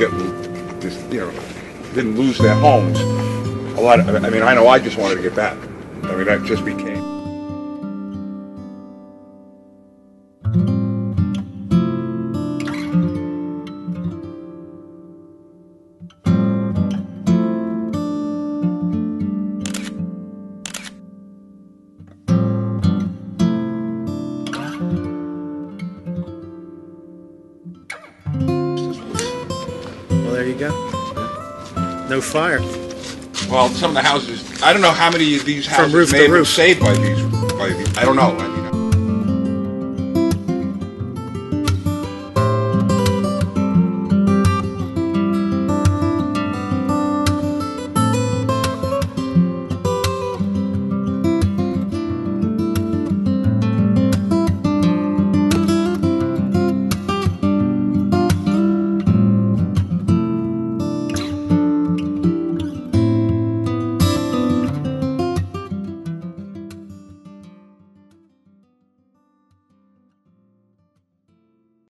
get, you know, didn't lose their homes. A lot, of- I mean, I know I just wanted to get back. I mean, that just became. There you go. No fire. Well, some of the houses, I don't know how many of these From houses roof to may have been roof. saved by these, by these, I don't know. I mean,